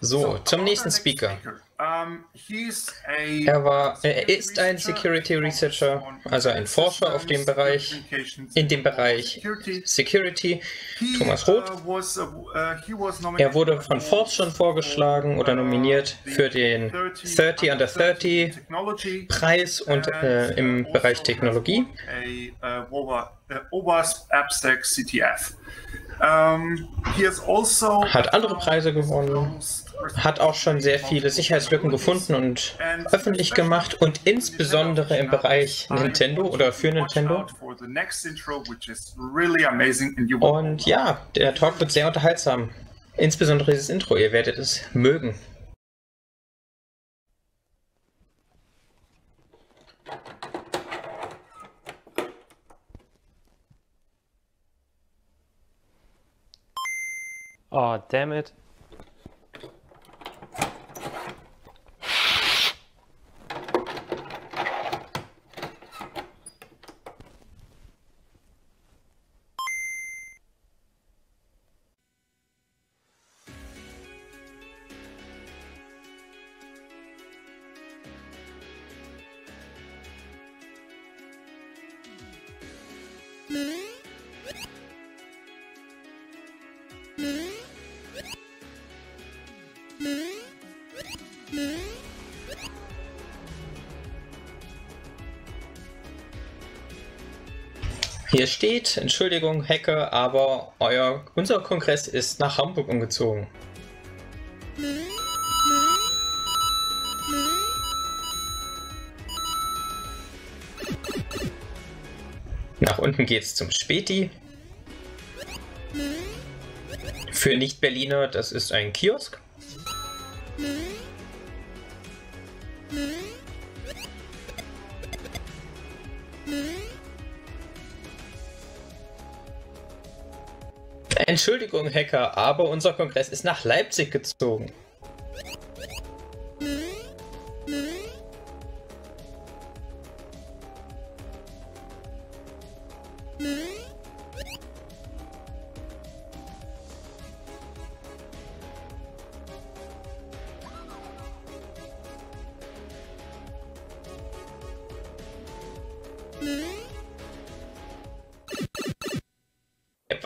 So, zum nächsten Speaker. Er, war, er ist ein Security Researcher, also ein Forscher auf dem Bereich, in dem Bereich Security, Thomas Roth. Er wurde von Forbes schon vorgeschlagen oder nominiert für den 30 Under 30 Preis und äh, im Bereich Technologie. Hat andere Preise gewonnen hat auch schon sehr viele Sicherheitslücken gefunden und öffentlich gemacht und insbesondere im Bereich Nintendo oder für Nintendo. Und ja, der Talk wird sehr unterhaltsam. Insbesondere dieses Intro, ihr werdet es mögen. Oh, damn it. Hier steht, Entschuldigung, Hacker, aber euer, unser Kongress ist nach Hamburg umgezogen. Nach unten geht's zum Späti. Für Nicht-Berliner, das ist ein Kiosk. Entschuldigung, Hacker, aber unser Kongress ist nach Leipzig gezogen.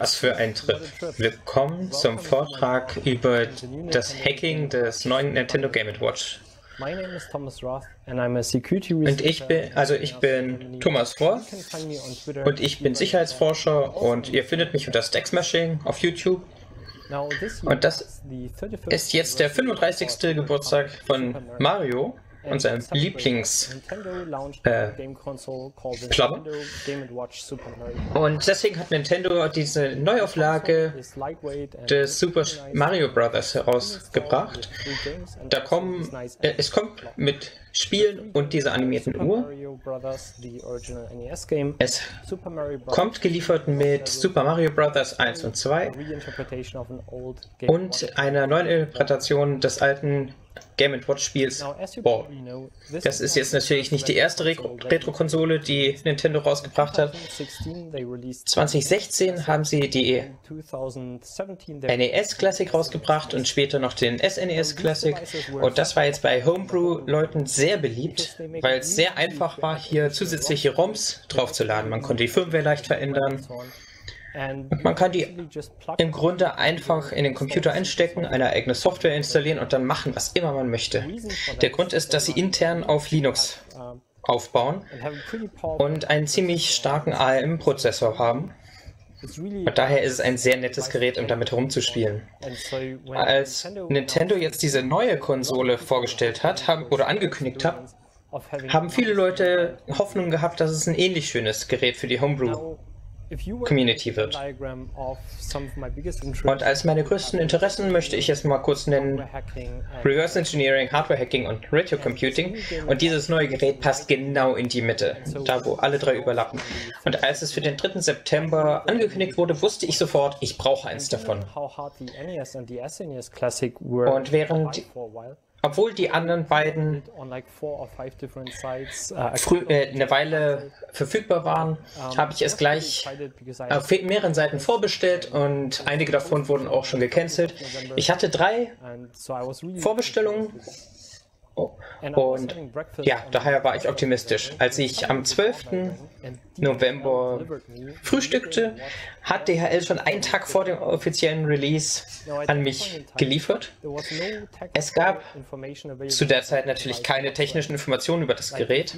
Was für ein Trip. Willkommen zum Vortrag über das Hacking des neuen Nintendo Game Watch. Und ich bin, also ich bin Thomas Roth und ich bin Sicherheitsforscher und ihr findet mich unter Stacksmashing auf YouTube. Und das ist jetzt der 35. Geburtstag von Mario und seinem Lieblings äh. Und deswegen hat Nintendo diese Neuauflage des Super Mario Bros. herausgebracht. Da kommen, äh, es kommt mit Spielen und dieser animierten Uhr. Es kommt geliefert mit Super Mario Bros. 1 und 2 und einer neuen Interpretation des alten Game Watch Spiels Ball. Das ist jetzt natürlich nicht die erste Retro-Konsole, die Nintendo rausgebracht hat. 2016 haben sie die NES Classic rausgebracht und später noch den SNES e Classic. Und das war jetzt bei Homebrew-Leuten sehr beliebt, weil es sehr einfach war, hier zusätzliche ROMs draufzuladen. Man konnte die Firmware leicht verändern. Und man kann die im Grunde einfach in den Computer einstecken, eine eigene Software installieren und dann machen, was immer man möchte. Der Grund ist, dass sie intern auf Linux aufbauen und einen ziemlich starken ARM-Prozessor haben. Und daher ist es ein sehr nettes Gerät, um damit herumzuspielen. Als Nintendo jetzt diese neue Konsole vorgestellt hat haben, oder angekündigt hat, haben viele Leute Hoffnung gehabt, dass es ein ähnlich schönes Gerät für die Homebrew Community wird. Und als meine größten Interessen möchte ich jetzt mal kurz nennen Reverse Engineering, Hardware Hacking und Radio Computing. Und dieses neue Gerät passt genau in die Mitte, da wo alle drei überlappen. Und als es für den 3. September angekündigt wurde, wusste ich sofort, ich brauche eins davon. Und während obwohl die anderen beiden früh, äh, eine Weile verfügbar waren, habe ich es gleich auf mehreren Seiten vorbestellt und einige davon wurden auch schon gecancelt. Ich hatte drei Vorbestellungen Oh. Und ja, daher war ich optimistisch. Als ich am 12. November frühstückte, hat DHL schon einen Tag vor dem offiziellen Release an mich geliefert. Es gab zu der Zeit natürlich keine technischen Informationen über das Gerät.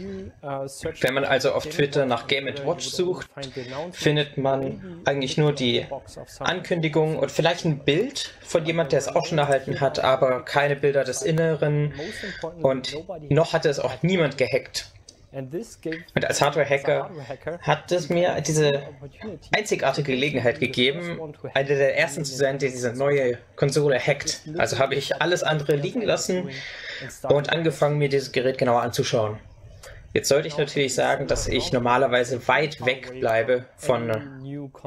Wenn man also auf Twitter nach Game Watch sucht, findet man eigentlich nur die Ankündigung und vielleicht ein Bild von jemand, der es auch schon erhalten hat, aber keine Bilder des Inneren und noch hatte es auch niemand gehackt. Und als Hardware-Hacker hat es mir diese einzigartige Gelegenheit gegeben, einer der ersten zu sein, der diese neue Konsole hackt. Also habe ich alles andere liegen lassen und angefangen, mir dieses Gerät genauer anzuschauen. Jetzt sollte ich natürlich sagen, dass ich normalerweise weit weg bleibe von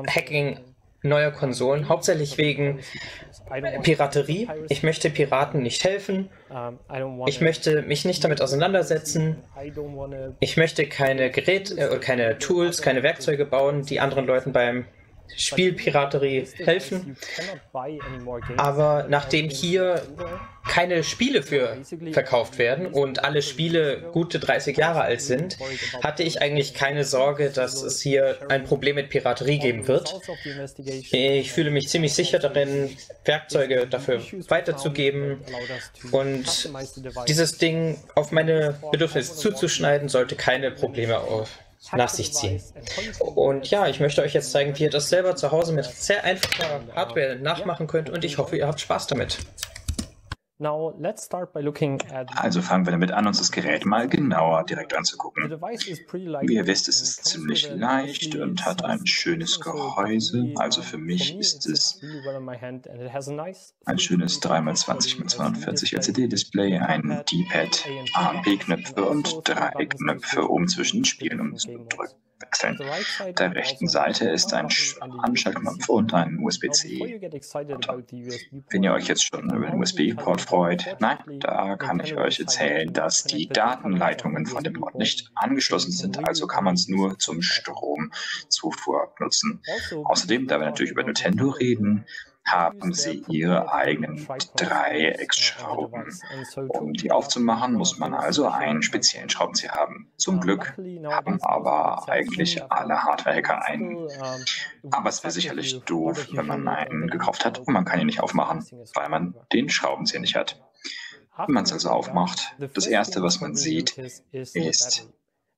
Hacking neuer Konsolen, hauptsächlich wegen Piraterie. Ich möchte Piraten nicht helfen. Ich möchte mich nicht damit auseinandersetzen. Ich möchte keine Geräte, äh, keine Tools, keine Werkzeuge bauen, die anderen Leuten beim Spielpiraterie helfen. Aber nachdem hier keine Spiele für verkauft werden und alle Spiele gute 30 Jahre alt sind, hatte ich eigentlich keine Sorge, dass es hier ein Problem mit Piraterie geben wird. Ich fühle mich ziemlich sicher darin, Werkzeuge dafür weiterzugeben und dieses Ding auf meine Bedürfnisse zuzuschneiden, sollte keine Probleme auf nach sich ziehen. Und ja, ich möchte euch jetzt zeigen, wie ihr das selber zu Hause mit sehr einfacher Hardware nachmachen könnt und ich hoffe, ihr habt Spaß damit. Also fangen wir damit an, uns das Gerät mal genauer direkt anzugucken. Wie ihr wisst, es ist ziemlich leicht und hat ein schönes Gehäuse. Also für mich ist es ein schönes 3x20x42 LCD-Display, ein D-Pad, AMP-Knöpfe und drei Knöpfe, um zwischen den Spielen umzudrücken wechseln. Der rechten Seite ist ein Anschaltknopf und ein USB-C. Wenn ihr euch jetzt schon über den USB-Port freut, nein, da kann ich euch erzählen, dass die Datenleitungen von dem Port nicht angeschlossen sind, also kann man es nur zum Stromzufuhr nutzen. Außerdem, da wir natürlich über Nintendo reden, haben sie ihre eigenen Dreiecksschrauben. Um die aufzumachen, muss man also einen speziellen Schraubenzieher haben. Zum Glück haben aber eigentlich alle Hardware-Hacker einen. Aber es wäre sicherlich doof, wenn man einen gekauft hat und man kann ihn nicht aufmachen, weil man den Schraubenzieher nicht hat. Wenn man es also aufmacht, das erste, was man sieht, ist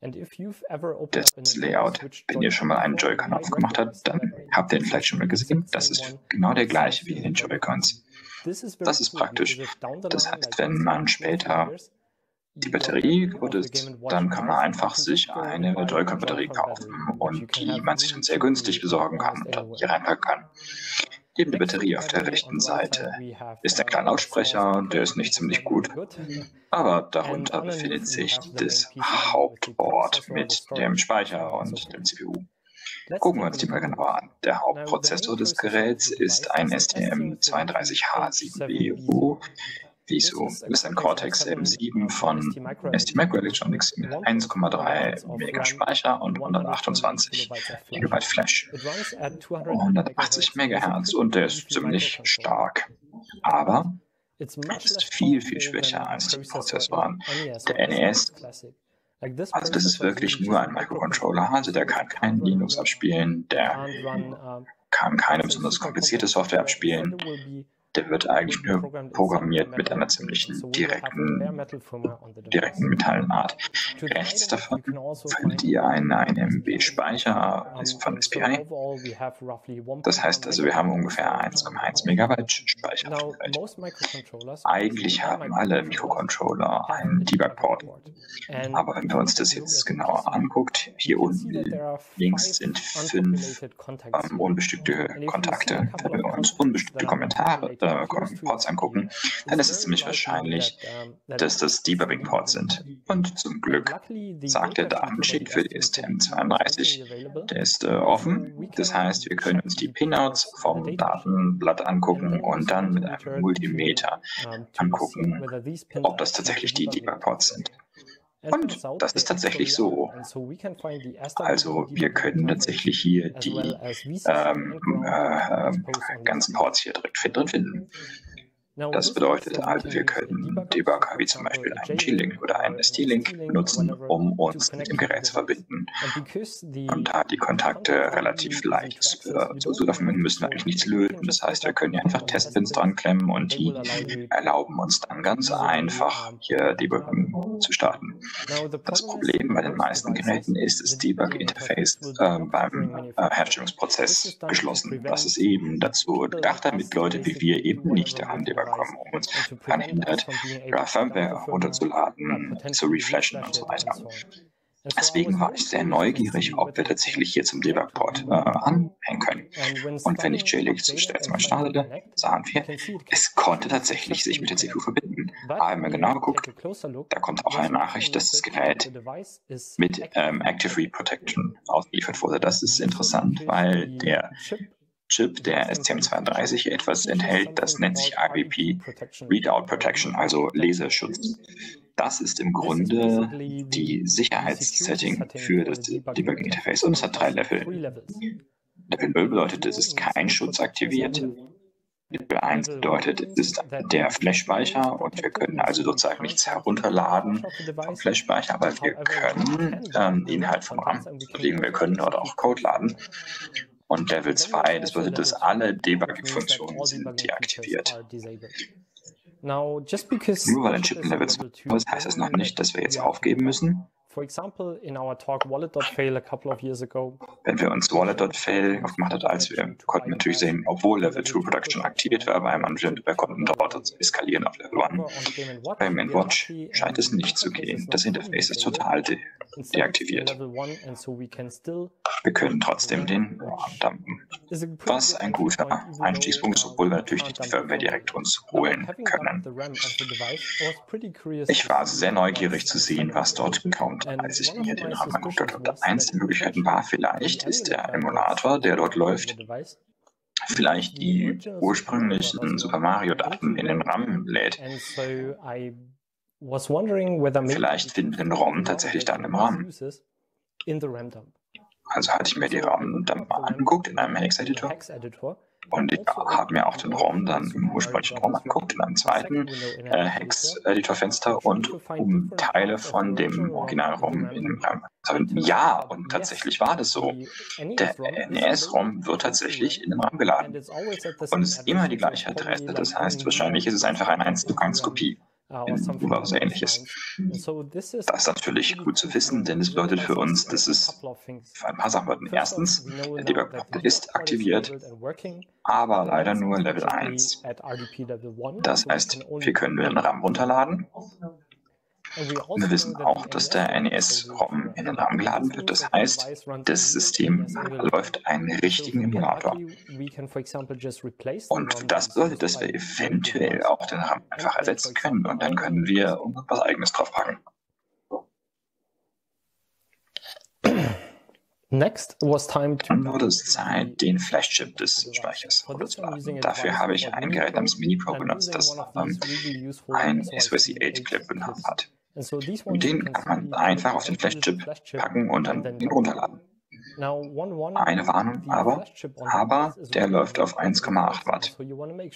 das Layout. Wenn ihr schon mal einen Joy-Con aufgemacht habt, dann habt ihr ihn vielleicht schon mal gesehen. Das ist genau der gleiche wie in den Joy-Cons. Das ist praktisch. Das heißt, wenn man später die Batterie kaputt ist, dann kann man einfach sich eine Joy-Con-Batterie kaufen und die man sich dann sehr günstig besorgen kann und hier reinpacken kann. Neben der Batterie auf der rechten Seite ist ein kleiner Lautsprecher, der ist nicht ziemlich gut. Aber darunter befindet sich das Hauptboard mit dem Speicher und dem CPU. Gucken wir uns die mal genauer an. Der Hauptprozessor des Geräts ist ein STM32H7BU Wieso? Ist ein Cortex M7 von ST Microelectronics mit 1,3 Mega Speicher und 128 GB Flash. 180 MHz und der ist ziemlich stark. Aber ist viel, viel schwächer als die Prozessoren der NES. Also das ist wirklich nur ein Microcontroller, also der kann kein Linux abspielen, der kann keine besonders komplizierte Software abspielen der wird eigentlich nur programmiert mit einer ziemlichen direkten, direkten Metallenart. Rechts davon findet ihr einen, einen MB-Speicher von SPI. Das heißt also, wir haben ungefähr 1,1 Megabyte Speicher. Eigentlich haben alle Mikrocontroller einen Debug-Port. Aber wenn wir uns das jetzt genauer anguckt, hier unten links sind fünf ähm, unbestimmte Kontakte und unbestimmte Kommentare äh, Ports angucken, dann ist es ziemlich wahrscheinlich, dass das Debugging-Ports sind. Und zum Glück sagt der Datensheet für die STM32, der ist äh, offen. Das heißt, wir können uns die Pinouts vom Datenblatt angucken und dann mit einem Multimeter angucken, ob das tatsächlich die Debug-Ports sind. Und das ist tatsächlich so. Also wir können tatsächlich hier die ähm, äh, ganzen Ports hier direkt drin finden. Das bedeutet also, wir können Debugger wie zum Beispiel einen G-Link oder einen ST-Link nutzen, um uns mit dem Gerät zu verbinden. Und da die Kontakte relativ leicht so, so laufen müssen wir eigentlich nichts löten. Das heißt, wir können hier einfach Testpins dran klemmen und die erlauben uns dann ganz einfach hier Debuggen zu starten. Das Problem bei den meisten Geräten ist das Debug-Interface äh, beim äh, Herstellungsprozess geschlossen. Das ist eben dazu gedacht, damit Leute wie wir eben nicht daran debuggen kommen, um uns daran hindert, Firmware runterzuladen, zu reflashen und so weiter. Deswegen war ich sehr neugierig, ob wir tatsächlich hier zum Debug-Port äh, anhängen können. Und wenn ich JLix jetzt mal startete, sahen wir, es konnte tatsächlich sich mit der CPU verbinden. Haben wir genau geguckt, da kommt auch eine Nachricht, dass das Gerät mit ähm, Active Read Protection ausgeliefert wurde. Das ist interessant, weil der Chip der STM32 etwas enthält, das nennt sich IBP Readout Protection, also Laserschutz. Das ist im Grunde die Sicherheitssetting für das Debugging Interface und es hat drei Level. Level 0 bedeutet, es ist kein Schutz aktiviert. Level 1 bedeutet, es ist der Flash-Speicher und wir können also sozusagen nichts herunterladen vom Flash-Speicher, aber wir können ähm, Inhalt vom RAM legen. Wir können dort auch Code laden. Und Level 2, das bedeutet, dass alle Debugging-Funktionen sind deaktiviert. Nur weil ein Chip in Level 2 ist, heißt das noch nicht, dass wir jetzt aufgeben müssen. Wenn wir uns Wallet.fail aufgemacht haben, als wir konnten natürlich sehen, obwohl Level 2 Production aktiviert war bei einem wir konnten dort eskalieren auf Level 1. Bei Main Watch scheint es nicht zu gehen. Das Interface ist total de deaktiviert. Wir können trotzdem den dumpen. Was ein guter Einstiegspunkt ist, obwohl wir natürlich die Firmware direkt uns holen können. Ich war sehr neugierig zu sehen, was dort als ich mir den angeguckt habe. Eins der Möglichkeiten war vielleicht, ist der Emulator, der dort läuft, vielleicht die ursprünglichen Super Mario-Daten in den RAM lädt. Vielleicht finden wir den ROM tatsächlich dann im RAM. Also hatte ich mir die RAM dann mal angeguckt in einem Hex-Editor. Und ich habe mir auch den ROM dann im ursprünglichen ROM angeguckt, in einem zweiten äh, Hex-Editor-Fenster und um Teile von dem Original-ROM in dem RAM. Ja, und tatsächlich war das so. Der NES-ROM wird tatsächlich in den RAM geladen. Und es ist immer die gleiche Adresse. Das heißt, wahrscheinlich ist es einfach eine 1 zu 1 Kopie oder was ähnliches. Das ist natürlich gut zu wissen, denn es bedeutet für uns, dass es für ein paar Sachen bedeuten. Erstens, der Debug ist aktiviert, aber leider nur Level 1. Das heißt, wir können den RAM runterladen wir wissen auch, dass der NES-ROM in den RAM geladen wird. Das heißt, das System läuft einen richtigen Emulator. Und das bedeutet, dass wir eventuell auch den RAM einfach ersetzen können und dann können wir was eigenes draufpacken. Next was time to Dann wurde es Zeit, den Flash-Chip des Speichers runterzuladen. Dafür habe ich ein Gerät namens MiniPro benutzt, das ähm, ein SOSI-8-Clip hat. Und den kann man einfach auf den Flash-Chip packen und dann ihn runterladen. Eine Warnung aber, aber der läuft auf 1,8 Watt.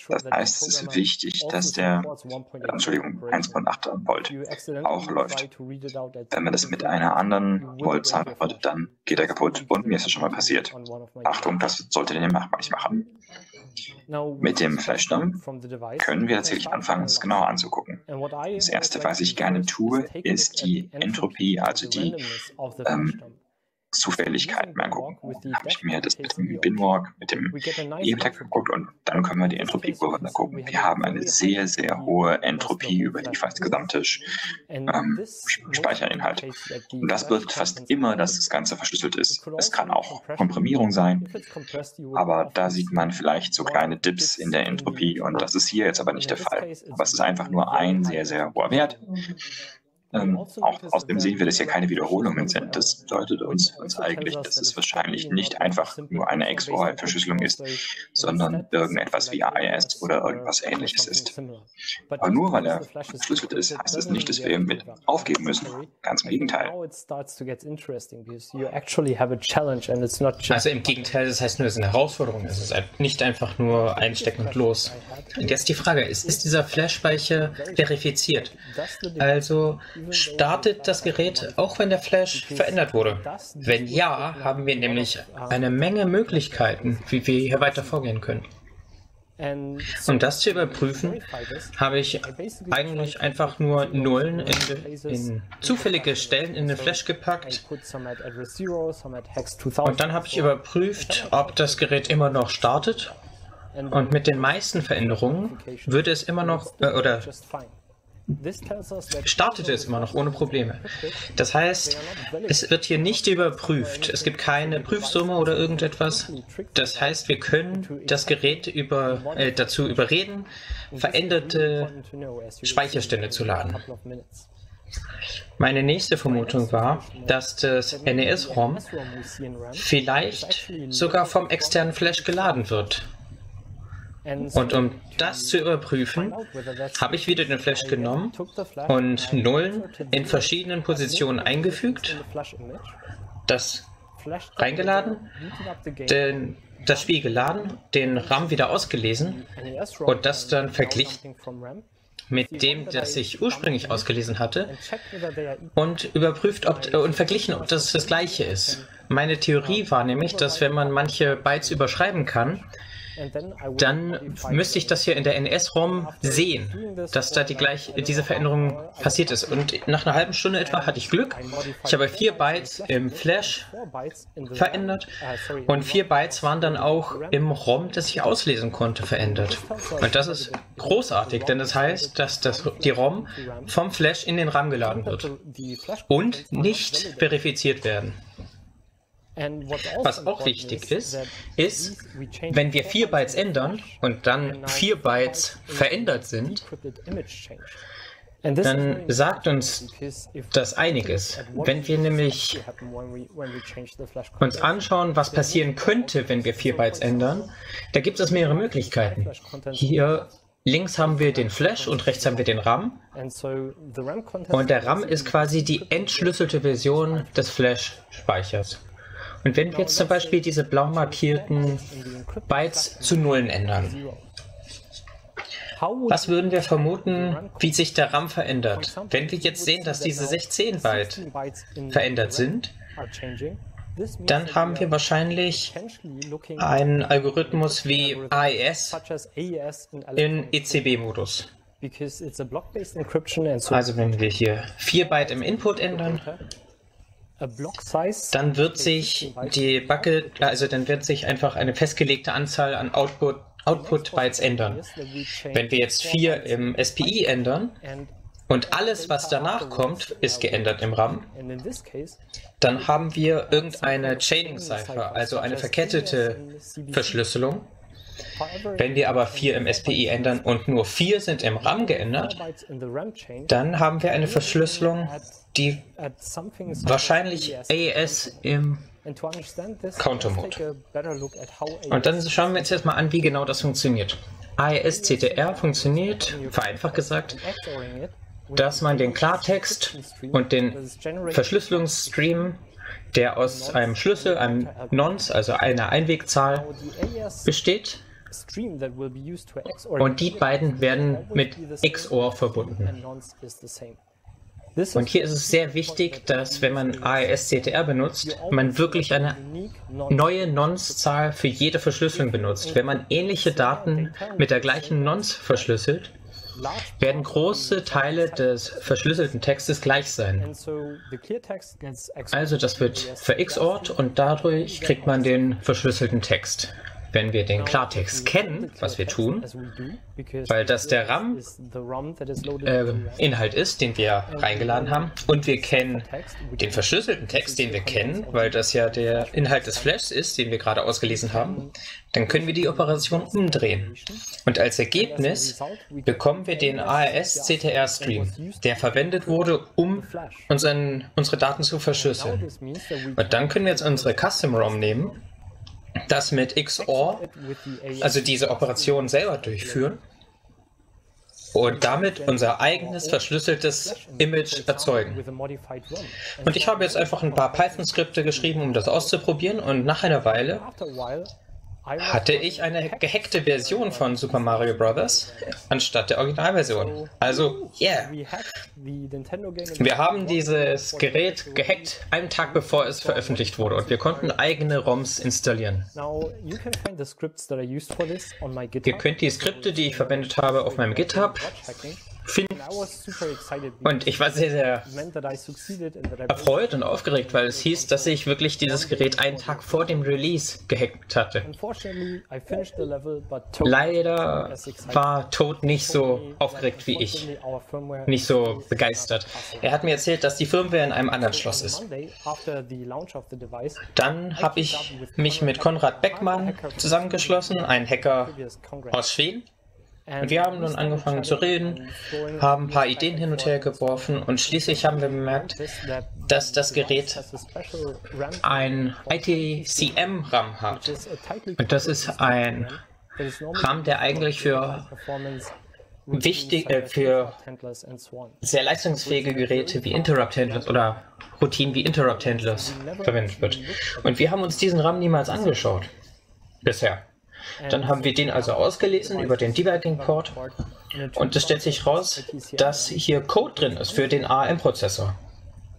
Das heißt, es ist wichtig, dass der, Entschuldigung, 1,8 Volt auch läuft. Wenn man das mit einer anderen Voltzahl macht, dann geht er kaputt und mir ist das schon mal passiert. Achtung, das sollte den Nachbar nicht machen. Mit dem Flashdump können wir tatsächlich anfangen, uns genauer anzugucken. Das erste, was ich gerne tue, ist die Entropie, also die ähm, Zufälligkeiten angucken. Habe ich mir das mit dem Binwalk, mit dem EBTEC geguckt und dann können wir die Entropiekurve gucken. Wir haben eine sehr, sehr hohe Entropie über die fast gesamte ähm, Speicherinhalt. Und das bedeutet fast immer, dass das Ganze verschlüsselt ist. Es kann auch Komprimierung sein, aber da sieht man vielleicht so kleine Dips in der Entropie und das ist hier jetzt aber nicht der Fall. Aber es ist einfach nur ein sehr, sehr hoher Wert. Ähm, auch außerdem sehen wir, dass hier keine Wiederholungen sind. Das bedeutet uns, uns eigentlich, dass es wahrscheinlich nicht einfach nur eine XOR-Verschlüsselung ist, sondern irgendetwas wie AES oder irgendwas ähnliches ist. Aber nur weil er verschlüsselt ist, heißt das nicht, dass wir ihn mit aufgeben müssen. Ganz im Gegenteil. Also im Gegenteil, das heißt nur, es ist eine Herausforderung. Es ist nicht einfach nur einstecken und los. Und jetzt die Frage ist, ist dieser Flash-Speicher verifiziert? Also startet das Gerät, auch wenn der Flash verändert wurde? Wenn ja, haben wir nämlich eine Menge Möglichkeiten, wie wir hier weiter vorgehen können. Um das zu überprüfen, habe ich eigentlich einfach nur Nullen in, in, zufällige Stellen in den Flash gepackt. Und dann habe ich überprüft, ob das Gerät immer noch startet. Und mit den meisten Veränderungen würde es immer noch, äh, oder startete es immer noch ohne Probleme. Das heißt, es wird hier nicht überprüft. Es gibt keine Prüfsumme oder irgendetwas. Das heißt, wir können das Gerät über, äh, dazu überreden, veränderte Speicherstände zu laden. Meine nächste Vermutung war, dass das NES-ROM vielleicht sogar vom externen Flash geladen wird. Und um das zu überprüfen, habe ich wieder den Flash genommen und Nullen in verschiedenen Positionen eingefügt, das reingeladen, den, das Spiel geladen, den RAM wieder ausgelesen und das dann verglichen mit dem, das ich ursprünglich ausgelesen hatte und überprüft ob, und verglichen, ob das das gleiche ist. Meine Theorie war nämlich, dass wenn man manche Bytes überschreiben kann, dann müsste ich das hier in der NS-ROM sehen, dass da die gleich, diese Veränderung passiert ist. Und nach einer halben Stunde etwa hatte ich Glück. Ich habe vier Bytes im Flash verändert und vier Bytes waren dann auch im ROM, das ich auslesen konnte, verändert. Und das ist großartig, denn das heißt, dass das, die ROM vom Flash in den RAM geladen wird und nicht verifiziert werden. Was auch wichtig ist, ist, wenn wir 4 Bytes ändern und dann 4 Bytes verändert sind, dann sagt uns das einiges. Wenn wir nämlich uns anschauen, was passieren könnte, wenn wir 4 Bytes ändern, da gibt es mehrere Möglichkeiten. Hier links haben wir den Flash und rechts haben wir den RAM. Und der RAM ist quasi die entschlüsselte Version des Flash-Speichers. Und wenn wir jetzt zum Beispiel diese blau markierten Bytes zu Nullen ändern, was würden wir vermuten, wie sich der RAM verändert? Wenn wir jetzt sehen, dass diese 16 Byte verändert sind, dann haben wir wahrscheinlich einen Algorithmus wie AES in ECB-Modus. Also wenn wir hier 4 Byte im Input ändern, dann wird sich die Bucket, also dann wird sich einfach eine festgelegte Anzahl an Output, Output Bytes ändern. Wenn wir jetzt 4 im SPI ändern und alles, was danach kommt, ist geändert im RAM, dann haben wir irgendeine Chaining Cipher, also eine verkettete Verschlüsselung. Wenn wir aber 4 im SPI ändern und nur 4 sind im RAM geändert, dann haben wir eine Verschlüsselung, die wahrscheinlich AES im Counter-Mode. Und dann schauen wir uns jetzt mal an, wie genau das funktioniert. AES-CTR funktioniert, vereinfacht gesagt, dass man den Klartext und den Verschlüsselungsstream, der aus einem Schlüssel, einem Nonce, also einer Einwegzahl, besteht, und die beiden werden mit XOR verbunden. Und hier ist es sehr wichtig, dass wenn man AES-CTR benutzt, man wirklich eine neue Nonce-Zahl für jede Verschlüsselung benutzt. Wenn man ähnliche Daten mit der gleichen Nonce verschlüsselt, werden große Teile des verschlüsselten Textes gleich sein. Also das wird verXORt und dadurch kriegt man den verschlüsselten Text wenn wir den Klartext kennen, was wir tun, weil das der RAM-Inhalt äh, ist, den wir reingeladen haben, und wir kennen den verschlüsselten Text, den wir kennen, weil das ja der Inhalt des Flashs ist, den wir gerade ausgelesen haben, dann können wir die Operation umdrehen. Und als Ergebnis bekommen wir den ARS-CTR-Stream, der verwendet wurde, um unseren, unsere Daten zu verschlüsseln. Und dann können wir jetzt unsere Custom-ROM nehmen das mit XOR, also diese Operation selber durchführen und damit unser eigenes verschlüsseltes Image erzeugen. Und ich habe jetzt einfach ein paar Python-Skripte geschrieben, um das auszuprobieren und nach einer Weile hatte ich eine gehackte Version von Super Mario Bros. anstatt der Originalversion. Also, yeah. Wir haben dieses Gerät gehackt einen Tag bevor es veröffentlicht wurde und wir konnten eigene ROMs installieren. Ihr könnt die Skripte, die ich verwendet habe, auf meinem GitHub. Und ich war sehr, sehr erfreut und aufgeregt, weil es hieß, dass ich wirklich dieses Gerät einen Tag vor dem Release gehackt hatte. Leider war Toad nicht so aufgeregt wie ich, nicht so begeistert. Er hat mir erzählt, dass die Firmware in einem anderen Schloss ist. Dann habe ich mich mit Konrad Beckmann zusammengeschlossen, ein Hacker aus Schweden. Und wir haben nun angefangen zu reden, haben ein paar Ideen hin und her geworfen und schließlich haben wir bemerkt, dass das Gerät ein ITCM-RAM hat. Und das ist ein RAM, der eigentlich für wichtig äh, für sehr leistungsfähige Geräte wie Interrupt Handlers oder Routinen wie Interrupt Handlers verwendet wird. Und wir haben uns diesen RAM niemals angeschaut. Bisher. Dann haben wir den also ausgelesen über den Debugging-Port und es stellt sich raus, dass hier Code drin ist für den ARM-Prozessor.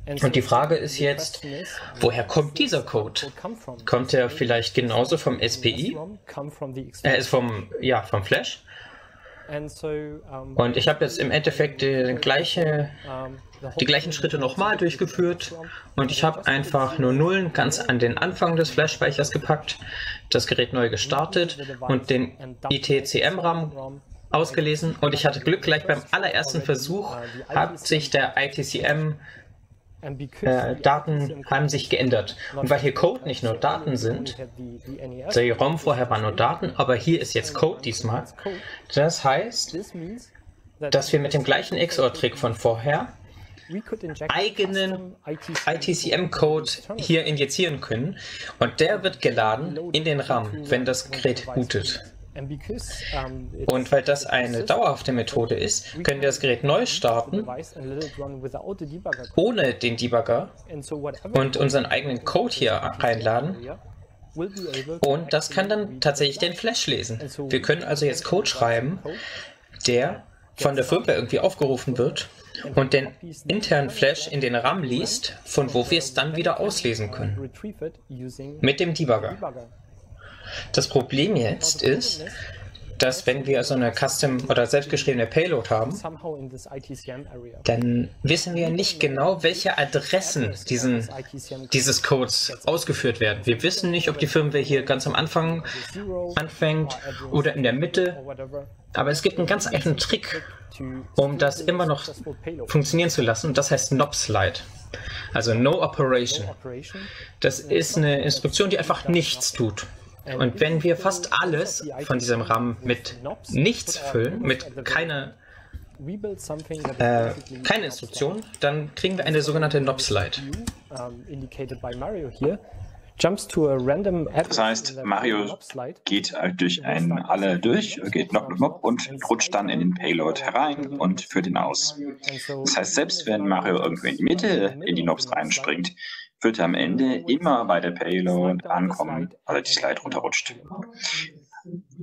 Und die Frage ist jetzt, woher kommt dieser Code? Kommt er vielleicht genauso vom SPI? Er ist vom, ja, vom Flash? Und ich habe jetzt im Endeffekt die, gleiche, die gleichen Schritte nochmal durchgeführt. Und ich habe einfach nur Nullen ganz an den Anfang des Flash-Speichers gepackt, das Gerät neu gestartet und den ITCM-RAM ausgelesen. Und ich hatte Glück, gleich beim allerersten Versuch hat sich der ITCM äh, Daten haben sich geändert. Und weil hier Code nicht nur Daten sind, die ROM vorher war nur Daten, aber hier ist jetzt Code diesmal. Das heißt, dass wir mit dem gleichen XOR-Trick von vorher eigenen ITCM-Code hier injizieren können und der wird geladen in den RAM, wenn das Gerät bootet. Und weil das eine dauerhafte Methode ist, können wir das Gerät neu starten, ohne den Debugger und unseren eigenen Code hier reinladen. Und das kann dann tatsächlich den Flash lesen. Wir können also jetzt Code schreiben, der von der Firmware irgendwie aufgerufen wird und den internen Flash in den RAM liest, von wo wir es dann wieder auslesen können. Mit dem Debugger. Das Problem jetzt ist, dass wenn wir so eine Custom oder selbstgeschriebene Payload haben, dann wissen wir nicht genau, welche Adressen diesen, dieses Codes ausgeführt werden. Wir wissen nicht, ob die Firmware hier ganz am Anfang anfängt oder in der Mitte. Aber es gibt einen ganz einfachen Trick, um das immer noch funktionieren zu lassen. Und das heißt Knob-Slide. Also No Operation. Das ist eine Instruktion, die einfach nichts tut. Und wenn wir fast alles von diesem RAM mit nichts füllen, mit keiner äh, keine Instruktion, dann kriegen wir eine sogenannte Knob-Slide. Das heißt, Mario geht durch einen alle durch, geht Knob Knob und rutscht dann in den Payload herein und führt ihn aus. Das heißt, selbst wenn Mario irgendwo in die Mitte in die Knobs reinspringt, wird am Ende immer bei der Payload ankommen, weil die Slide runterrutscht.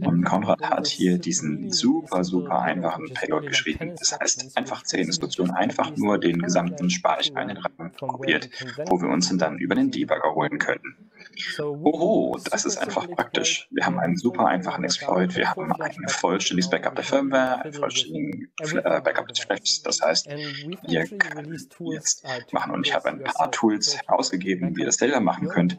Und Konrad hat hier diesen super, super einfachen Payload geschrieben. Das heißt, einfach 10 Instruktionen, einfach nur den gesamten Speicher in den RAM kopiert, wo wir uns dann über den Debugger holen können. Oho, das ist einfach praktisch. Wir haben einen super einfachen Exploit. Wir haben ein vollständiges Backup der Firmware, ein vollständiges äh, Backup des Flashes. Das heißt, ihr könnt jetzt machen und ich habe ein paar Tools herausgegeben, wie ihr das selber machen könnt.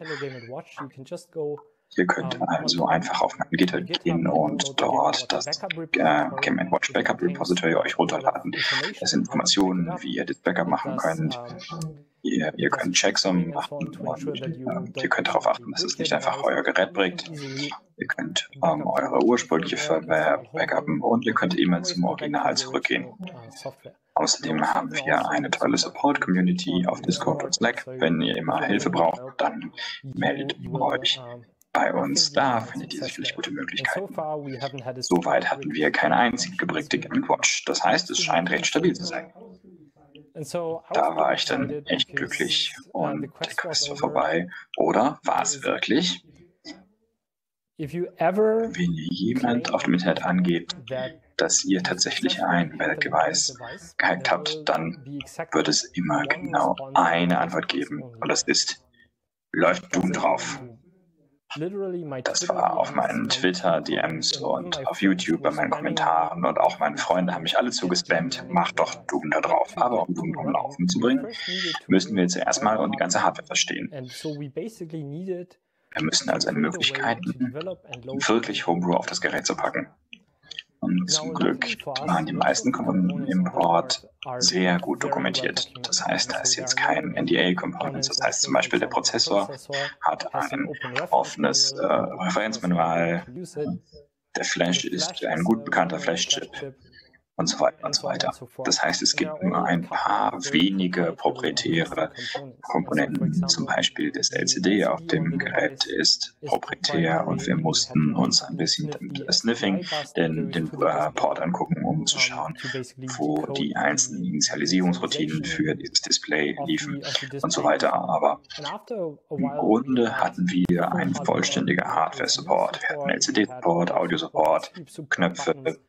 Ihr könnt also einfach auf mein GitHub gehen und dort das äh, Game Watch Backup Repository euch runterladen. Das sind Informationen, wie ihr das Backup machen könnt. Ihr, ihr könnt Checksum machen und äh, ihr könnt darauf achten, dass es nicht einfach euer Gerät bricht. Ihr könnt ähm, eure ursprüngliche Firmware backuppen und ihr könnt immer zum Original zurückgehen. Außerdem haben wir eine tolle Support-Community auf Discord und Slack. Wenn ihr immer Hilfe braucht, dann meldet euch bei uns, da findet ihr sicherlich gute Möglichkeiten. Soweit hatten wir keine einzige gebrickte Game Watch. Das heißt, es scheint recht stabil zu sein. Da war ich dann echt glücklich uh, und der Quest war vorbei. Oder war es wirklich? Wenn jemand auf dem Internet angebt, dass ihr tatsächlich ein Device gehackt habt, dann wird es immer genau eine Antwort geben. Und das ist, läuft Doom drauf. Das war auf meinen Twitter-DMs und auf YouTube bei meinen Kommentaren und auch meine Freunde haben mich alle zugespammt. Mach doch Doom da drauf. Aber um Doom am Laufen zu bringen, müssen wir zuerst mal die ganze Hardware verstehen. Wir müssen also eine Möglichkeit, wirklich Homebrew auf das Gerät zu packen. Und zum Glück waren die meisten Komponenten im Port sehr gut dokumentiert. Das heißt, da ist jetzt kein NDA-Component. Das heißt zum Beispiel, der Prozessor hat ein offenes äh, Referenzmanual. Der Flash ist ein gut bekannter Flash-Chip und so weiter und so weiter. Das heißt, es gibt nur ein paar wenige proprietäre Komponenten. Zum Beispiel das LCD auf dem Gerät ist proprietär und wir mussten uns ein bisschen mit Sniffing den, den Port angucken, um zu schauen, wo die einzelnen Initialisierungsroutinen für dieses Display liefen und so weiter. Aber im Grunde hatten wir einen vollständigen Hardware-Support. Wir hatten LCD-Support, Audio-Support, Knöpfe,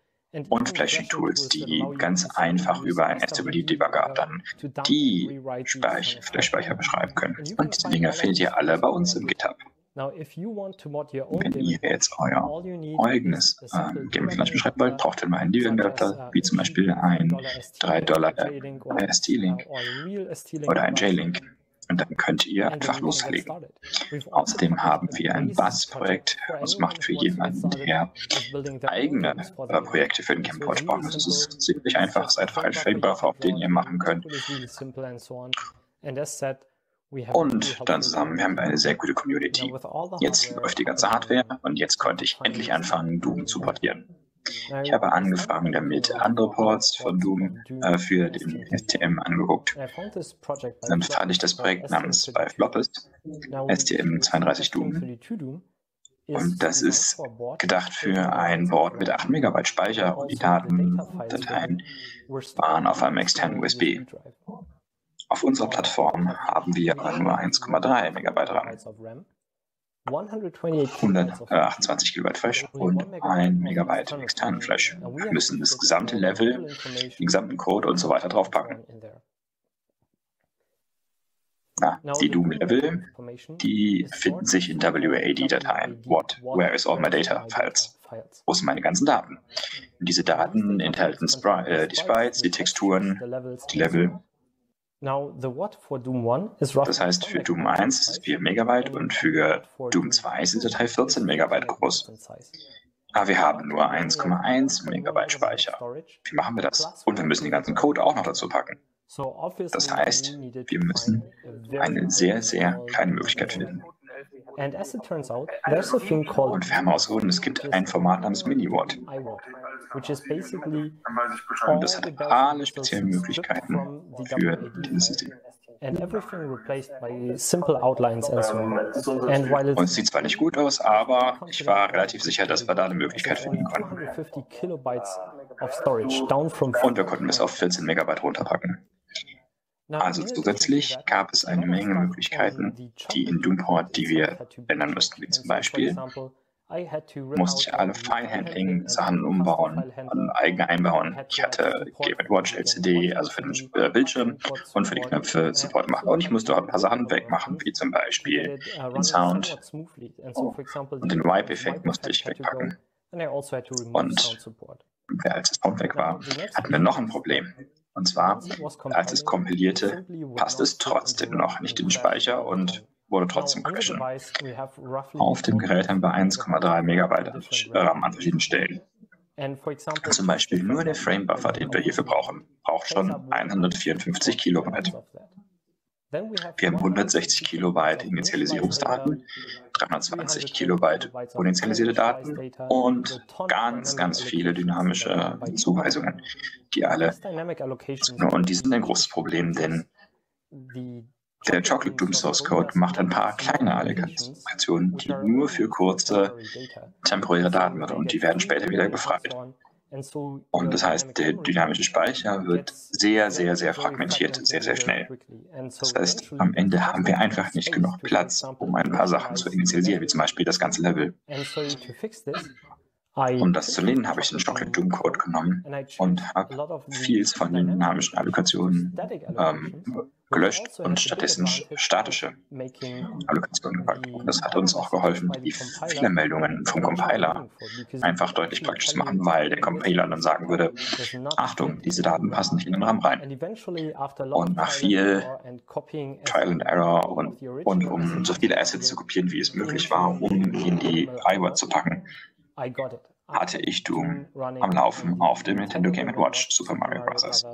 und Flashing-Tools, die ganz einfach über einen SWD-Debugger dann die Flash-Speicher beschreiben können. Und diese Dinge findet ihr alle bei uns im GitHub. Wenn ihr jetzt euer eigenes ähm, Game Flash beschreiben wollt, braucht ihr mal einen Debugging-Adapter, wie zum Beispiel ein 3 Dollar ST-Link oder ein J-Link und dann könnt ihr einfach loslegen. Außerdem haben wir ein Buzz-Projekt. Das macht für jemanden, der eigene äh, Projekte für den Campwatch braucht. Das ist ziemlich einfach. Seid frei Framework, auf den ihr machen könnt. Und dann zusammen, wir haben eine sehr gute Community. Jetzt läuft die ganze Hardware und jetzt konnte ich endlich anfangen, Doom zu portieren. Ich habe angefangen damit, andere Ports von Doom äh, für den STM angeguckt. Dann fand ich das Projekt namens Bifloppist, STM 32 Doom. Und das ist gedacht für ein Board mit 8 Megabyte Speicher und die Datendateien waren auf einem externen USB. Auf unserer Plattform haben wir aber nur 1,3 Megabyte RAM. 128 GB Flash und 1 Megabyte externen Flash. Wir müssen das gesamte Level, den gesamten Code und so weiter draufpacken. Na, die Doom-Level, die finden sich in WAD-Dateien. What? Where is all my data? Files. Wo sind meine ganzen Daten? Und diese Daten enthalten Spri äh, die Sprites, die Texturen, die Level das heißt, für Doom 1 ist es 4 Megabyte und für Doom 2 ist die Datei 14 Megabyte groß. Aber wir haben nur 1,1 Megabyte Speicher. Wie machen wir das? Und wir müssen den ganzen Code auch noch dazu packen. Das heißt, wir müssen eine sehr, sehr kleine Möglichkeit finden. Und wir haben herausgefunden, es gibt ein Format namens MiniWatt. Und das hat alle speziellen Möglichkeiten für dieses System. Und es sieht zwar nicht gut aus, aber ich war relativ sicher, dass wir da eine Möglichkeit finden konnten. Und wir konnten bis auf 14 Megabyte runterpacken. Also zusätzlich gab es eine Menge Möglichkeiten, die in Doomport, die wir ändern müssten, wie zum Beispiel musste ich alle File-Handling-Sachen umbauen und eigen einbauen. Ich hatte Game Watch LCD, also für den äh, Bildschirm und für die Knöpfe Support machen. Und ich musste auch ein paar Sachen wegmachen, wie zum Beispiel den Sound oh, und den Wipe-Effekt musste ich wegpacken. Also und als das Sound weg war, hatten wir noch ein Problem. Und zwar, als es kompilierte, passt es trotzdem noch nicht in den Speicher und wurde trotzdem crashen. Auf dem Gerät haben wir 1,3 Megabyte RAM an verschiedenen Stellen. Zum Beispiel nur der Frame-Buffer, den wir hierfür brauchen, braucht schon 154 Kilobyte. Wir haben 160 Kilobyte Initialisierungsdaten, 320 Kilobyte potenzialisierte Daten und ganz, ganz viele dynamische Zuweisungen, die alle. Und die sind ein großes Problem, denn der Chocolate Doom Source Code macht ein paar kleine Applikationen, die nur für kurze temporäre Daten wird und die werden später wieder befreit. Und das heißt, der dynamische Speicher wird sehr, sehr, sehr fragmentiert, sehr, sehr schnell. Das heißt, am Ende haben wir einfach nicht genug Platz, um ein paar Sachen zu initialisieren, wie zum Beispiel das ganze Level. Um das zu lehnen, habe ich den Chocolate Doom Code genommen und habe vieles von den dynamischen Applikationen ähm, gelöscht also und stattdessen statische Allokationen gepackt. Das hat uns auch geholfen, die Fehlermeldungen vom Compiler einfach deutlich praktisch zu machen, weil der Compiler dann sagen würde, Achtung, diese Daten passen nicht in den RAM rein. Und nach viel Trial and Error und, und um so viele Assets zu kopieren, wie es möglich war, um in die iWord zu packen, hatte ich Doom am Laufen auf dem Nintendo Game Watch Super Mario Bros.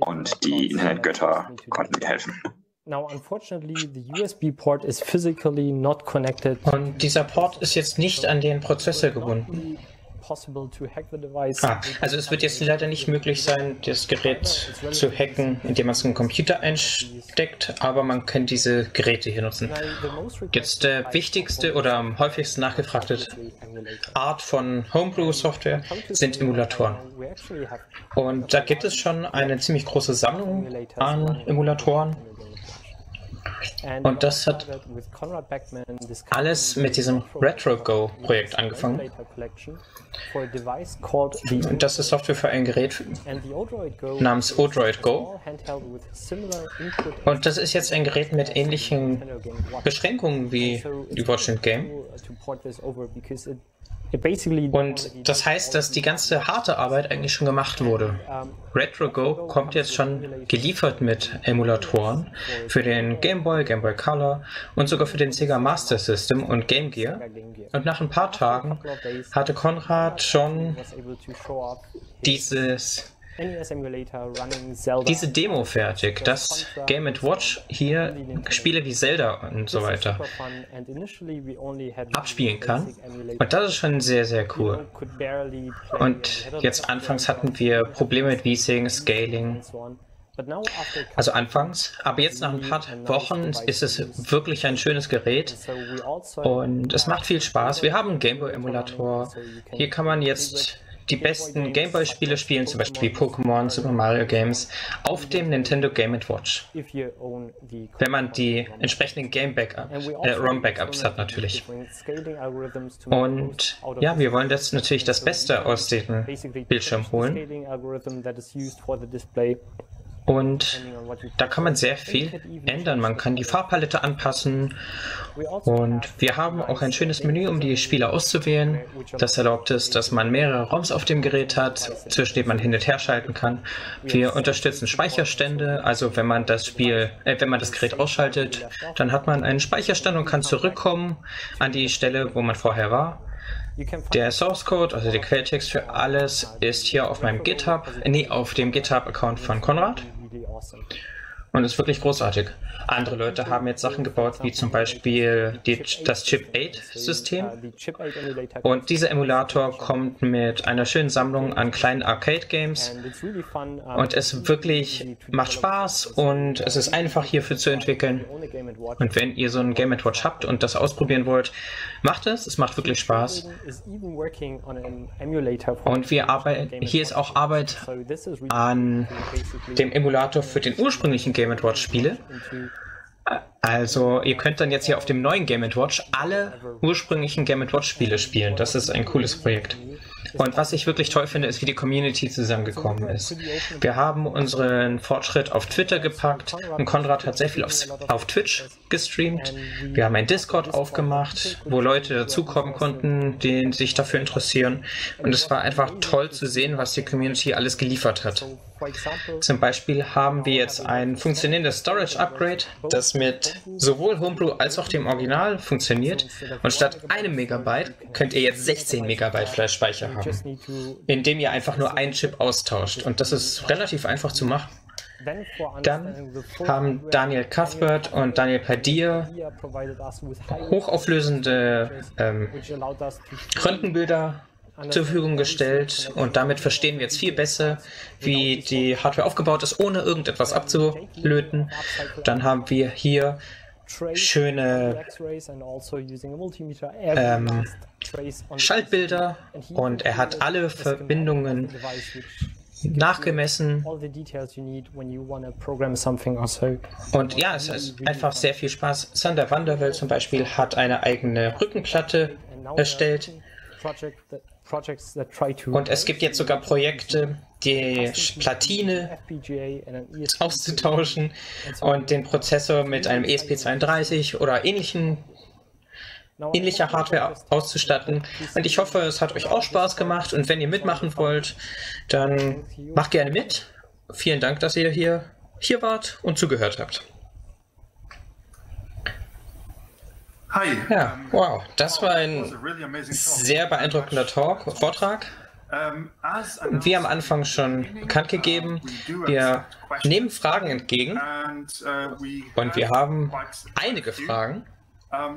Und die Internetgötter konnten mir helfen. Und dieser Port ist jetzt nicht an den Prozessor gebunden. Ah, also es wird jetzt leider nicht möglich sein, das Gerät zu hacken, indem man es in den Computer einsteckt, aber man kann diese Geräte hier nutzen. Jetzt der wichtigste oder am häufigsten nachgefragte Art von Homebrew-Software sind Emulatoren. Und da gibt es schon eine ziemlich große Sammlung an Emulatoren. Und das hat alles mit diesem RetroGo-Projekt angefangen. Und das ist Software für ein Gerät namens Odroid Go. Und das ist jetzt ein Gerät mit ähnlichen Beschränkungen wie die Watch and Game. Und das heißt, dass die ganze harte Arbeit eigentlich schon gemacht wurde. RetroGo kommt jetzt schon geliefert mit Emulatoren für den Game Boy, Game Boy Color und sogar für den Sega Master System und Game Gear. Und nach ein paar Tagen hatte Konrad schon dieses diese Demo fertig, dass Game Watch hier Spiele wie Zelda und so weiter abspielen kann. Und das ist schon sehr, sehr cool. Und jetzt anfangs hatten wir Probleme mit VSync, Scaling. Also anfangs, aber jetzt nach ein paar Wochen ist es wirklich ein schönes Gerät und es macht viel Spaß. Wir haben einen Gameboy-Emulator. Hier kann man jetzt die besten Gameboy-Spiele spielen, zum Beispiel Pokémon, Super Mario Games, auf dem Nintendo Game Watch. Wenn man die entsprechenden Game-Backups, äh, ROM-Backups hat natürlich. Und ja, wir wollen jetzt natürlich das Beste aus dem Bildschirm holen. Und da kann man sehr viel ändern. Man kann die Farbpalette anpassen. Und wir haben auch ein schönes Menü, um die Spiele auszuwählen. Das erlaubt es, dass man mehrere ROMs auf dem Gerät hat, zwischen denen man hin und her schalten kann. Wir unterstützen Speicherstände. Also wenn man das Spiel, äh, wenn man das Gerät ausschaltet, dann hat man einen Speicherstand und kann zurückkommen an die Stelle, wo man vorher war. Der Source Code, also der Quelltext für alles, ist hier auf meinem GitHub, nee, auf dem GitHub-Account von Konrad. Und ist wirklich großartig. Andere Leute haben jetzt Sachen gebaut, wie zum Beispiel die, das Chip 8 System. Und dieser Emulator kommt mit einer schönen Sammlung an kleinen Arcade Games. Und es wirklich macht Spaß und es ist einfach hierfür zu entwickeln. Und wenn ihr so ein Game Watch habt und das ausprobieren wollt, macht es. Es macht wirklich Spaß. Und wir arbeiten, hier ist auch Arbeit an dem Emulator für den ursprünglichen Game Watch Spiele. Also ihr könnt dann jetzt hier auf dem neuen Game Watch alle ursprünglichen Game Watch Spiele spielen. Das ist ein cooles Projekt. Und was ich wirklich toll finde, ist, wie die Community zusammengekommen ist. Wir haben unseren Fortschritt auf Twitter gepackt und Konrad hat sehr viel auf, auf Twitch gestreamt. Wir haben ein Discord aufgemacht, wo Leute dazukommen konnten, die sich dafür interessieren. Und es war einfach toll zu sehen, was die Community alles geliefert hat. Zum Beispiel haben wir jetzt ein funktionierendes Storage Upgrade, das mit sowohl Homebrew als auch dem Original funktioniert. Und statt einem Megabyte könnt ihr jetzt 16 Megabyte Flash-Speicher haben, indem ihr einfach nur einen Chip austauscht. Und das ist relativ einfach zu machen. Dann haben Daniel Cuthbert und Daniel Padilla hochauflösende ähm, Röntgenbilder zur Verfügung gestellt und damit verstehen wir jetzt viel besser, wie die Hardware aufgebaut ist, ohne irgendetwas abzulöten. Dann haben wir hier schöne ähm, Schaltbilder und er hat alle Verbindungen nachgemessen. Und ja, es ist einfach sehr viel Spaß. Sander Wanderwelt zum Beispiel hat eine eigene Rückenplatte erstellt. Und es gibt jetzt sogar Projekte, die Platine auszutauschen und den Prozessor mit einem ESP32 oder ähnlichen ähnlicher Hardware auszustatten. Und ich hoffe, es hat euch auch Spaß gemacht. Und wenn ihr mitmachen wollt, dann macht gerne mit. Vielen Dank, dass ihr hier, hier wart und zugehört habt. Hi. Ja, wow, das war ein sehr beeindruckender Talk, Vortrag. Wie am Anfang schon bekannt gegeben, wir nehmen Fragen entgegen und wir haben einige Fragen.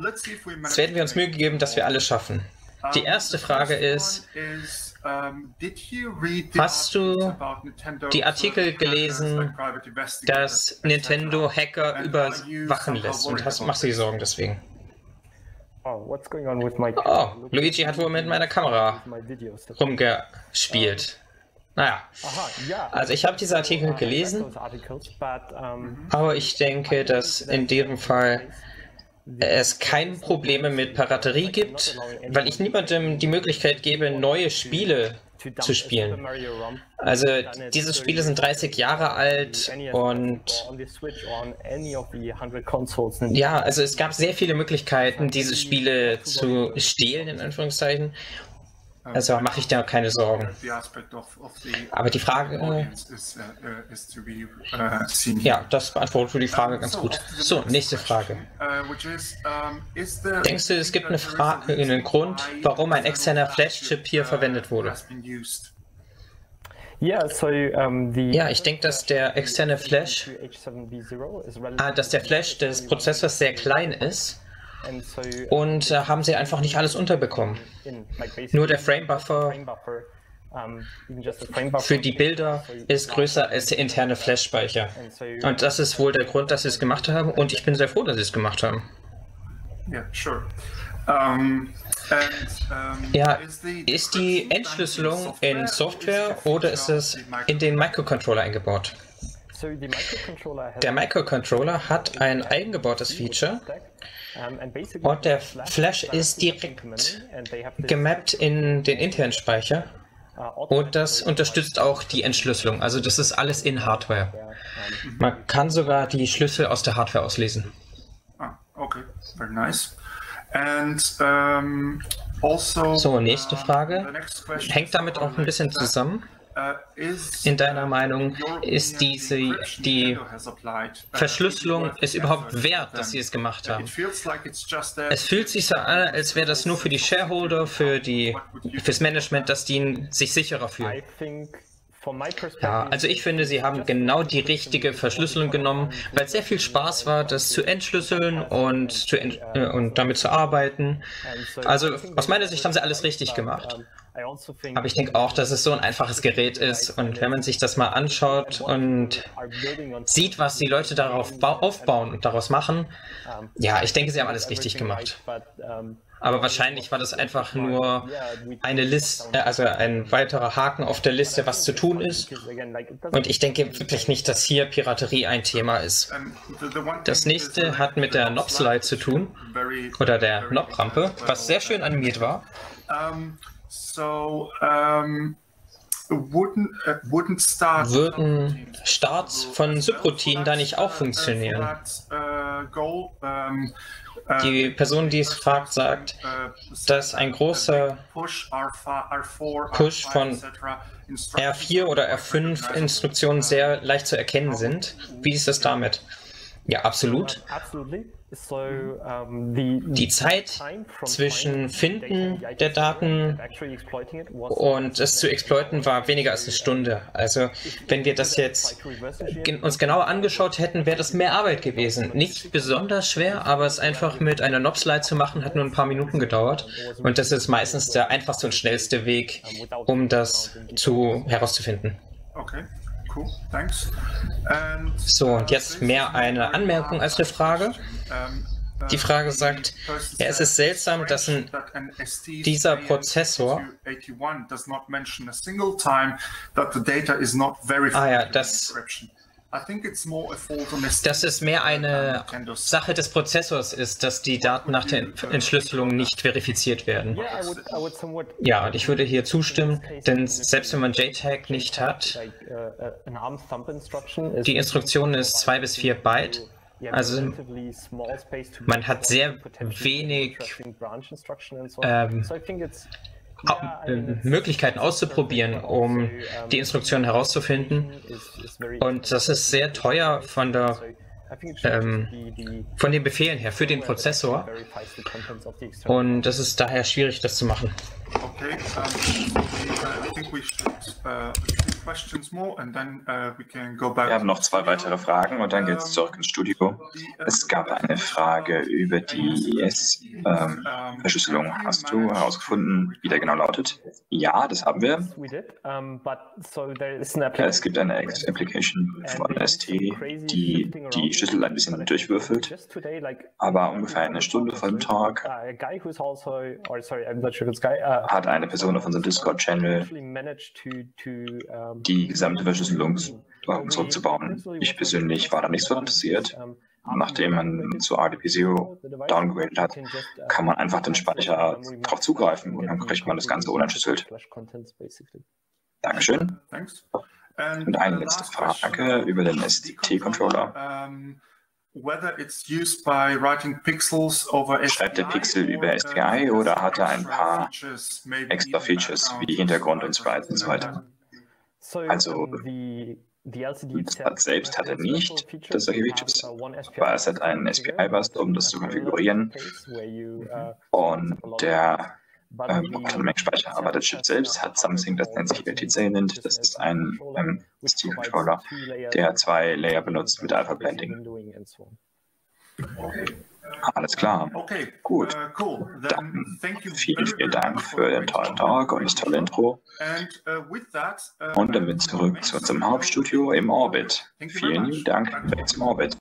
Jetzt werden wir uns Mühe gegeben, dass wir alle schaffen. Die erste Frage ist, Hast du die Artikel gelesen, dass Nintendo Hacker überwachen lässt und hast, machst du dir Sorgen deswegen? Oh, oh, Luigi hat wohl mit meiner Kamera rumgespielt. Naja, also ich habe diese Artikel gelesen, aber ich denke, dass in dem Fall es keine Probleme mit Piraterie gibt, weil ich niemandem die Möglichkeit gebe, neue Spiele zu spielen. Also diese Spiele sind 30 Jahre alt und ja, also es gab sehr viele Möglichkeiten, diese Spiele zu stehlen, in Anführungszeichen. Also mache ich da keine Sorgen. Aber die Frage. Äh, ja, das beantwortet die Frage ganz gut. So, nächste Frage. Denkst du, es gibt eine Frage, einen Grund, warum ein externer Flash-Chip hier verwendet wurde? Ja, ich denke, dass der externe Flash, ah, dass der Flash des Prozessors sehr klein ist und äh, haben sie einfach nicht alles unterbekommen. Nur der Frame Buffer für die Bilder ist größer als der interne Flash-Speicher. Und das ist wohl der Grund, dass sie es gemacht haben und ich bin sehr froh, dass sie es gemacht haben. Ja, ist die Entschlüsselung in Software oder ist es in den Microcontroller eingebaut? Der Microcontroller hat ein eingebautes Feature und der Flash ist direkt gemappt in den internen Speicher und das unterstützt auch die Entschlüsselung. Also das ist alles in Hardware. Man kann sogar die Schlüssel aus der Hardware auslesen. Ah, okay, very nice. And, um, also, so, nächste Frage. Hängt damit auch ein bisschen zusammen. In deiner Meinung ist diese, die Verschlüsselung es überhaupt wert, dass sie es gemacht haben? Es fühlt sich so an, als wäre das nur für die Shareholder, für die, fürs Management, dass die sich sicherer fühlen. Ja, also ich finde, sie haben genau die richtige Verschlüsselung genommen, weil es sehr viel Spaß war, das zu entschlüsseln und, zu ent äh, und damit zu arbeiten. Also aus meiner Sicht haben sie alles richtig gemacht. Also Aber ich denke auch, dass es so ein einfaches Gerät ist und wenn man sich das mal anschaut und sieht, was die Leute darauf aufbauen und daraus machen, ja, ich denke, sie haben alles richtig gemacht. aber wahrscheinlich war das einfach nur eine Liste, äh, also ein weiterer Haken auf der Liste, was zu tun ist. Und ich denke wirklich nicht, dass hier Piraterie ein Thema ist. Das nächste hat mit der Knob-Slide zu tun, oder der Knob-Rampe, was sehr schön animiert war. So, um würden, äh, würden Start würden Starts von Subroutinen da nicht auch funktionieren? Die Person, die es fragt, sagt, dass ein großer Push von R4 oder R5 Instruktionen sehr leicht zu erkennen sind. Wie ist es damit? Ja, absolut. Die Zeit zwischen Finden der Daten und es zu exploiten war weniger als eine Stunde. Also wenn wir das jetzt uns genauer angeschaut hätten, wäre das mehr Arbeit gewesen. Nicht besonders schwer, aber es einfach mit einer Knob-Slide zu machen, hat nur ein paar Minuten gedauert. Und das ist meistens der einfachste und schnellste Weg, um das zu herauszufinden. Okay. So, und jetzt mehr eine Anmerkung als eine Frage. Die Frage sagt, ja, es ist seltsam, dass ein, dieser Prozessor Ah ja, das dass es mehr eine Sache des Prozessors ist, dass die Daten nach der Entschlüsselung nicht verifiziert werden. Ja, und ich würde hier zustimmen, denn selbst wenn man JTAG nicht hat, die Instruktion ist 2 bis 4 Byte. Also man hat sehr wenig ähm, äh, Möglichkeiten auszuprobieren, um die Instruktionen herauszufinden. Und das ist sehr teuer von der ähm, von den Befehlen her für den Prozessor. Und das ist daher schwierig, das zu machen. Okay, wir haben noch zwei weitere Fragen und dann geht es zurück ins Studio. Es gab eine Frage über die IS-Verschlüsselung. Ähm, Hast du herausgefunden, wie der genau lautet? Ja, das haben wir. Es gibt eine Application von ST, die die Schlüssel ein bisschen durchwürfelt, aber ungefähr eine Stunde vor dem Tag hat eine Person auf unserem Discord-Channel die gesamte Verschlüsselung zurückzubauen. Ich persönlich war da nicht so interessiert. Nachdem man zu RDP0 downgradet hat, kann man einfach den Speicher darauf zugreifen und dann kriegt man das Ganze unentschlüsselt. Dankeschön. Und eine letzte Frage über den SDT-Controller. Schreibt der Pixel über SPI oder hat er ein paar extra Features wie Hintergrund und Sprites und so weiter? Also, das selbst hat er nicht, das solche Features, aber es hat einen SPI-Bus, um das zu konfigurieren. Und der ähm, Autonomie-Speicher. Aber der Chip selbst hat something, das nennt sich LTC nennt. Das ist ein ähm, ST-Controller, der zwei Layer benutzt mit Alpha Blending. Alles klar. Okay, gut. Uh, Dann vielen, vielen Dank für den tollen Talk und das tolle Intro. Uh, uh, und damit zurück zu unserem Hauptstudio im Orbit. Vielen Dank, Rex im Orbit.